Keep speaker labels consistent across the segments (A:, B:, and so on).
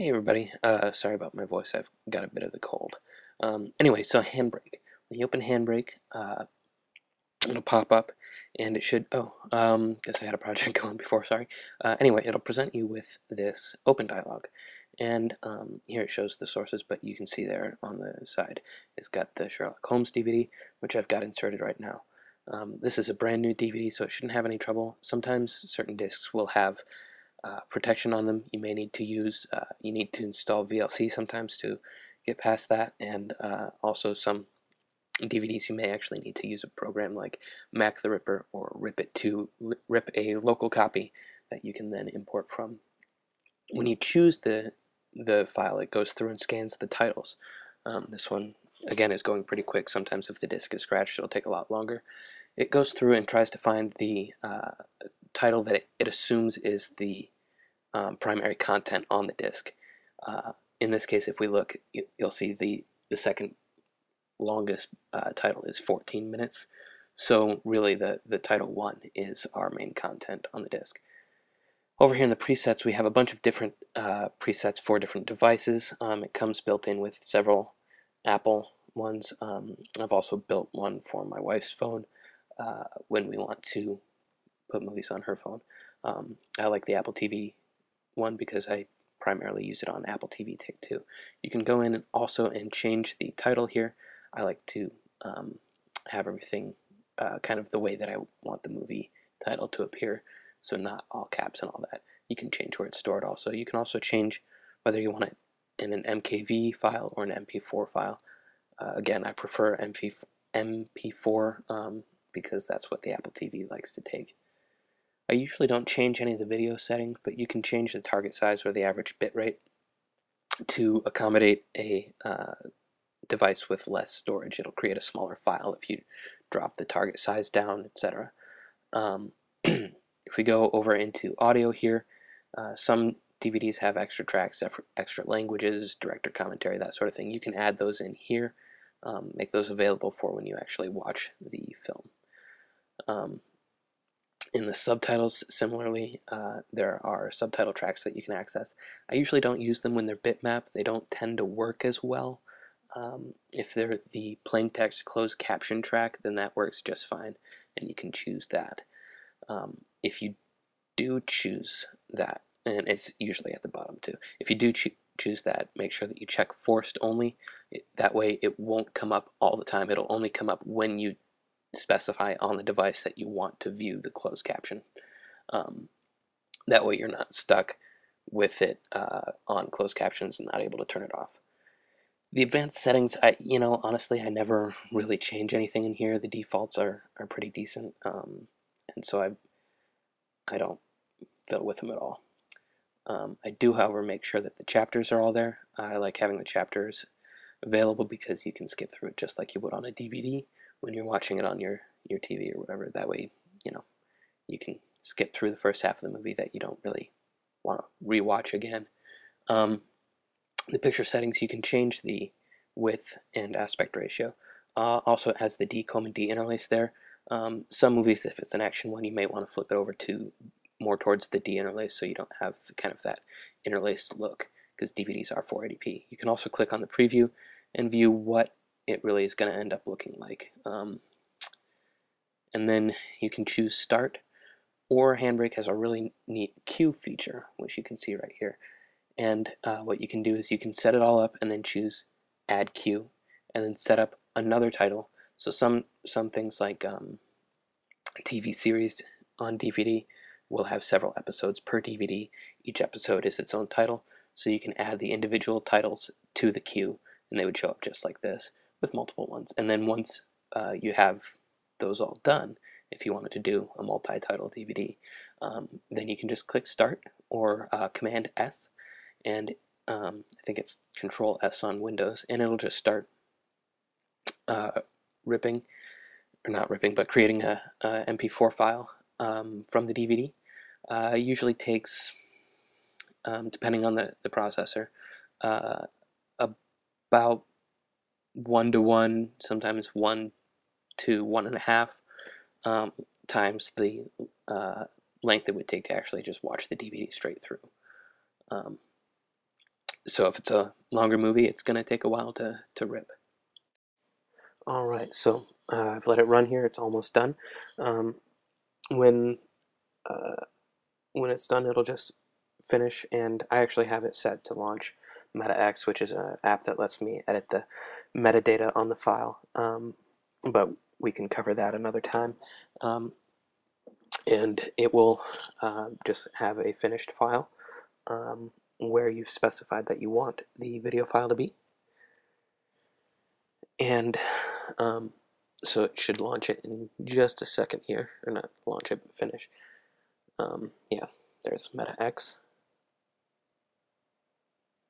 A: Hey everybody, uh, sorry about my voice, I've got a bit of the cold. Um, anyway, so Handbrake. When you open Handbrake, uh, it'll pop up and it should, oh, um, guess I had a project going before, sorry. Uh, anyway, it'll present you with this open dialog. And um, here it shows the sources, but you can see there on the side, it's got the Sherlock Holmes DVD, which I've got inserted right now. Um, this is a brand new DVD, so it shouldn't have any trouble. Sometimes certain discs will have uh, protection on them. You may need to use, uh, you need to install VLC sometimes to get past that, and uh, also some DVDs you may actually need to use a program like Mac the Ripper or RipIt to rip a local copy that you can then import from. When you choose the the file, it goes through and scans the titles. Um, this one, again, is going pretty quick. Sometimes if the disk is scratched, it'll take a lot longer. It goes through and tries to find the uh, title that it, it, assumes is the um, primary content on the disk. Uh, in this case, if we look, you, will see the, the second longest uh, title is 14 minutes. So really the, the title 1 is our main content on the disk. Over here in the presets, we have a bunch of different uh, presets for different devices. Um, it comes built in with several Apple ones. Um, I've also built one for my wife's phone uh, when we want to put movies on her phone. Um, I like the Apple TV one because I primarily use it on Apple TV Take 2. You can go in and also and change the title here. I like to um, have everything uh, kind of the way that I want the movie title to appear so not all caps and all that. You can change where it's stored also. You can also change whether you want it in an MKV file or an MP4 file. Uh, again, I prefer MP, MP4 um, because that's what the Apple TV likes to take. I usually don't change any of the video settings, but you can change the target size or the average bitrate to accommodate a uh, device with less storage. It'll create a smaller file if you drop the target size down, etc. Um, If we go over into audio here, uh, some DVDs have extra tracks, extra languages, director commentary, that sort of thing. You can add those in here, um, make those available for when you actually watch the film. Um, in the subtitles, similarly, uh, there are subtitle tracks that you can access. I usually don't use them when they're bitmapped. They don't tend to work as well. Um, if they're the plain text closed caption track, then that works just fine, and you can choose that. Um, if you do choose that, and it's usually at the bottom too, if you do cho choose that, make sure that you check forced only. It, that way it won't come up all the time. It'll only come up when you specify on the device that you want to view the closed caption. Um, that way you're not stuck with it uh, on closed captions and not able to turn it off. The advanced settings, I you know honestly I never really change anything in here. The defaults are are pretty decent, um, and so I I don't fiddle with them at all. Um, I do, however, make sure that the chapters are all there. I like having the chapters available because you can skip through it just like you would on a DVD when you're watching it on your, your TV or whatever. That way, you know, you can skip through the first half of the movie that you don't really want to rewatch again. Um, the picture settings, you can change the width and aspect ratio. Uh, also, it has the decomb and deinterlace there. Um, some movies, if it's an action one, you may want to flip it over to more towards the deinterlace so you don't have kind of that interlaced look because DVDs are 480p. You can also click on the preview and view what it really is going to end up looking like. Um, and then you can choose start or Handbrake has a really neat queue feature which you can see right here. And uh, what you can do is you can set it all up and then choose add queue and then set up another title so some some things like um, TV series on DVD will have several episodes per DVD. Each episode is its own title, so you can add the individual titles to the queue, and they would show up just like this with multiple ones. And then once uh, you have those all done, if you wanted to do a multi-title DVD, um, then you can just click Start or uh, Command S, and um, I think it's Control S on Windows, and it'll just start uh, ripping, or not ripping, but creating a, a MP4 file um, from the DVD. Uh, usually takes, um, depending on the, the processor, uh, about one to one, sometimes one to one and a half um, times the uh, length it would take to actually just watch the DVD straight through. Um, so if it's a longer movie, it's going to take a while to, to rip. Alright, so uh, I've let it run here. It's almost done. Um, when, uh, when it's done, it'll just finish, and I actually have it set to launch MetaX, which is an app that lets me edit the metadata on the file. Um, but we can cover that another time. Um, and it will uh, just have a finished file um, where you've specified that you want the video file to be. And um, so it should launch it in just a second here, or not launch it, but finish. Um, yeah, there's MetaX.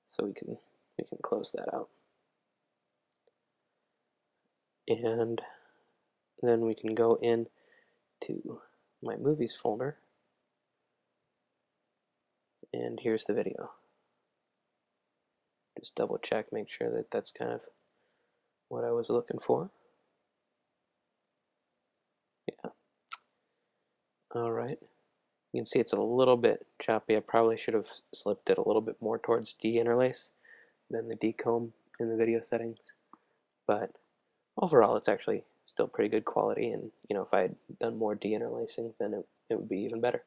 A: So we can we can close that out. And then we can go in to my movies folder. And here's the video. Just double check make sure that that's kind of what I was looking for. Yeah. Alright you can see it's a little bit choppy. I probably should have slipped it a little bit more towards deinterlace than the decomb in the video settings. But overall it's actually still pretty good quality and you know if I had done more deinterlacing then it, it would be even better